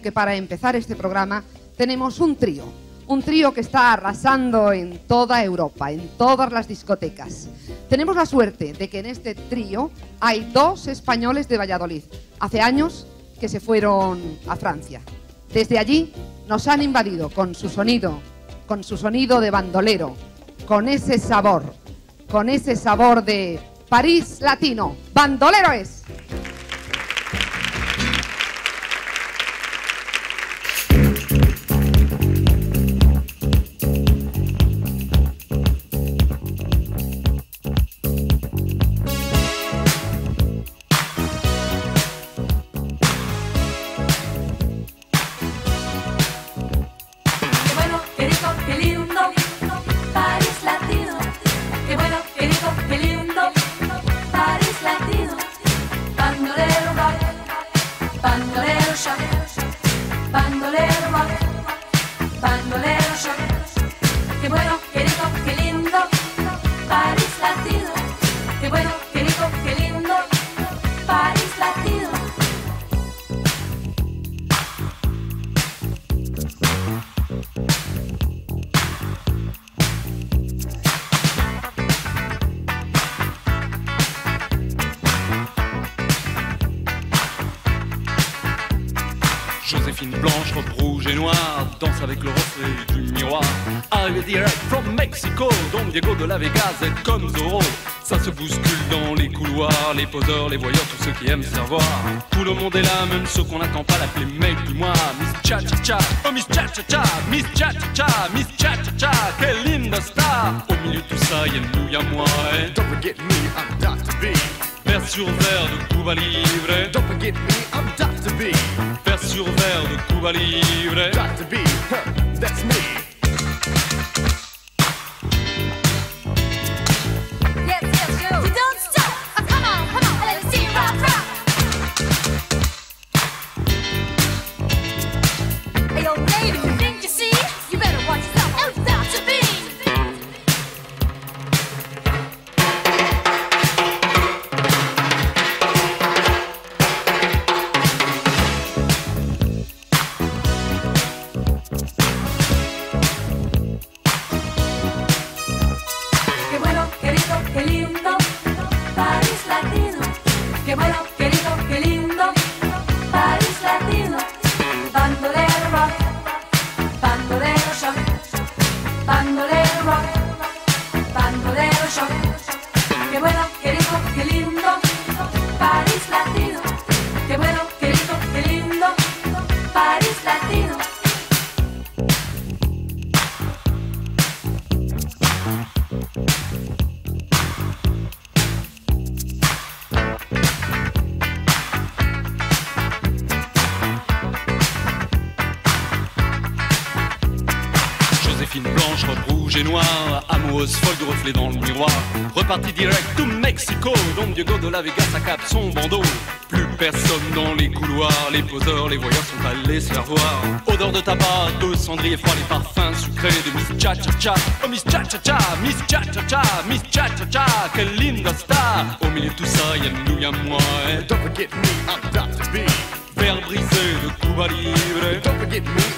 que para empezar este programa tenemos un trío, un trío que está arrasando en toda Europa, en todas las discotecas. Tenemos la suerte de que en este trío hay dos españoles de Valladolid. Hace años que se fueron a Francia. Desde allí nos han invadido con su sonido, con su sonido de bandolero, con ese sabor, con ese sabor de París latino. Bandolero es. Bangladesh. Joséphine blanche, robe rouge et noire, danse avec le reflet du miroir. Arrivé direct from Mexico, Don Diego de la Vegas est comme Zorro. Ça se bouscule dans les couloirs, les poseurs, les voyeurs, tous ceux qui aiment savoir. Tout le monde est là, même ceux qu'on n'attend pas l'appeler mec du mois. Miss Cha Cha Cha, oh Miss Cha Cha Cha, Miss Cha Cha Cha, Miss Cha Cha Cha, quelle linda star. Au milieu de tout ça, y'a nous, y'a moi. Et Don't forget me, I'm Dr. B. verre sur verre de Cuba Libre. Don't forget me, I'm Dr. B. Verre sur verre de Cuba Libre. Dr. B, huh, that's me. Blanche, robe rouge et noire, amoureuse folle du reflet dans le miroir. Reparti direct to Mexico, Don Diego de la Vegas accap son bandeau. Plus personne dans les couloirs, les poseurs, les voyeurs sont allés se faire voir. Odeur de tabac, de cendrier froid, les parfums sucrés de Miss Cha Cha Cha. Oh Miss Cha Cha Cha, Miss Cha Cha Cha, Miss Cha Cha Cha, quelle linda star. Au milieu de tout ça, y'a nous, y'a moi. et Don't forget me, I'm Dr. B. Verre brisé de Cuba Libre. Don't forget me,